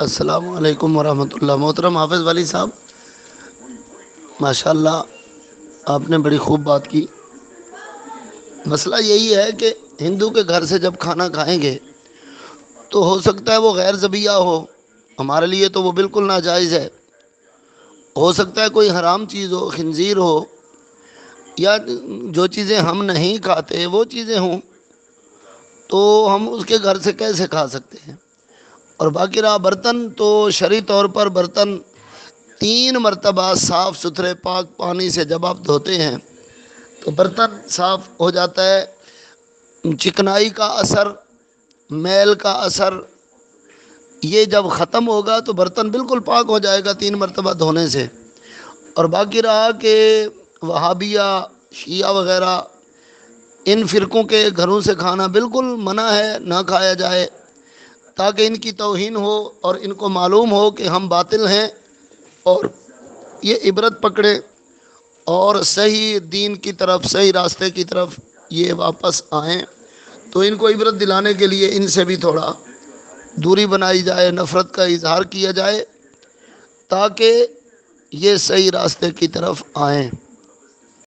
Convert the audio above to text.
असलकम वरहमतुल्लाह मोहतरम हाफिज़ वाली साहब माशाल्लाह आपने बड़ी खूब बात की। मसला यही है कि हिंदू के घर से जब खाना खाएँगे तो हो सकता है वो गैर जबिया हो। हमारे लिए तो वो बिल्कुल नाजायज़ है। हो सकता है कोई हराम चीज़ हो, खंजीर हो, या जो चीज़ें हम नहीं खाते, वो चीज़ें हों तो हम उसके घर से कैसे खा सकते हैं? और बाकी रहा बर्तन तो शरी तौर पर बर्तन तीन मरतबा साफ़ सुथरे पाक पानी से जब आप धोते हैं तो बर्तन साफ़ हो जाता है। चिकनाई का असर, मैल का असर, ये जब ख़त्म होगा तो बर्तन बिल्कुल पाक हो जाएगा तीन मरतबा धोने से। और बाकी रहा कि वहाबिया, शिया वगैरह, इन फ़िरक़ों के घरों से खाना बिल्कुल मना है, ना खाया जाए। ताकि इनकी तोहन हो और इनको मालूम हो कि हम बातिल हैं और ये इबरत पकड़े और सही दीन की तरफ़, सही रास्ते की तरफ़ ये वापस आएँ। तो इनको इबरत दिलाने के लिए इनसे भी थोड़ा दूरी बनाई जाए, नफ़रत का इजहार किया जाए, ताकि ये सही रास्ते की तरफ़ आएँ।